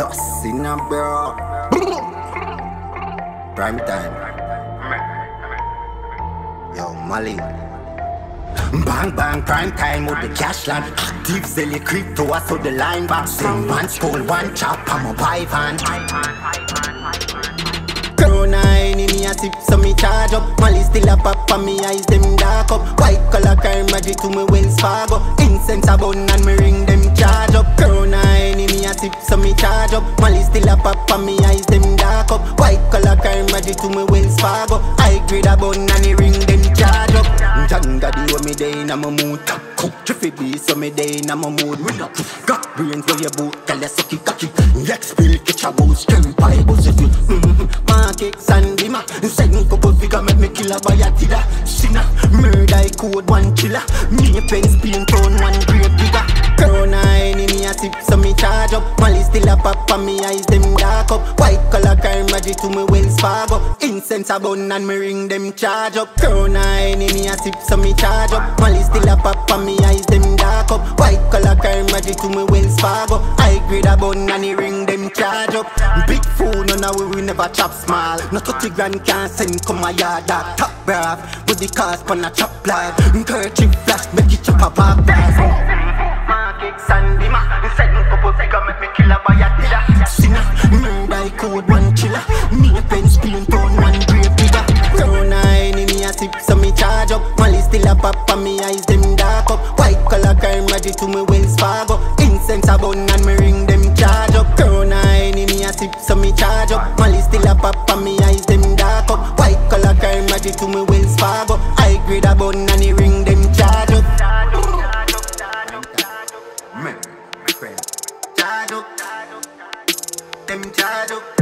dust in a bro. Prime time. Yo, Molly. Bang bang prime time with the cash land Active zelly crypto I saw the line back Sing one skull one chop I'm a buy van Corona me a sip so me charge up Molly still a pop and me eyes them dark up Collar crime magic to me Wells Fargo Incense a bun and me ring them charge up. Corona me a sip so me charge up. Molly still a pop and me eyes them dark up. White collar crime magic to me Wells Fargo High grade a bun and me ring them charge up. John Gaddy when me day in a my mood. Cook Jiffy B so me day in a my mood. Not got brains for your boot. Tell you sucky cocky. Next bill catch a boost Carry pie buzz you mm-hmm. Dimmer Send couple figure make me kill a buy a tiller Sinner Murder code one killer. Me a pen spin tone one grave digger. Corona enemy a sip so me charge up. Molly still a pop and me eyes them dark up. White collar crime magic to me Wells Fargo Incense a bun and me ring them charge up. Corona enemy a sip so me charge up. Molly still a pop and me eyes them dark up. White collar crime magic to me Wells Fargo High grade a bun and he ring charge up. Big fool no now we never chop small. No 30 grand can't send come my yard dog. Top brav with the cars pan a chop live Kerchief flash make it chop a me a tiller Sinner Murder I code one chiller. Me a pen spin tone one grave digger Corona enemy a sip so me charge up. Molly still a pop and me eyes them dark up. White collar crime magic to me Wells Fargo Incense a bun and me ring them charge up Corona enemy a sip so me charge up Molly still a pop and me eyes them dark up White collar crime magic to me Wells Fargo High grade a bun and he ring them charge up Me, my friend. Charge up. Them charge up.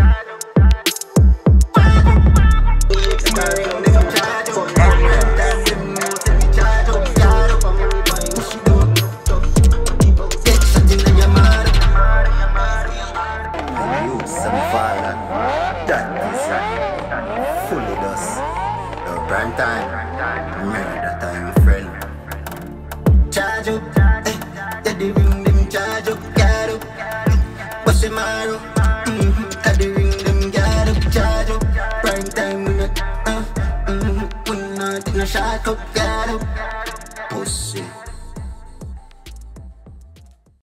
Prime time. Murder time, friend. Charge up. Eh, the ring them charge up, guard up. Bust them arrow. Mm-hmm. Cause the ring them guard up, charge up. Prime time we not, uh, mm-hmm. We not take no shortcut.